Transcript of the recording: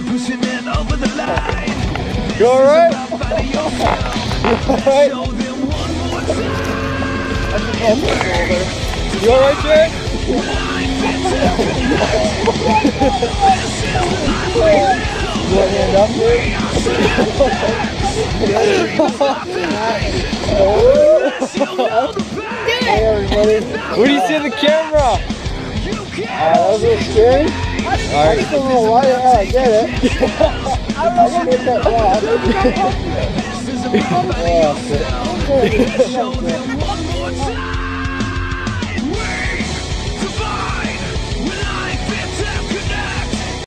pushing it over the line. You alright? Show them one more time. You alright, Jay? You want to hand up, dude? Hey, everybody. What do you see in the camera? Uh, that was a little scary. I just don't know why. I get it. I don't know. get that oh, shit.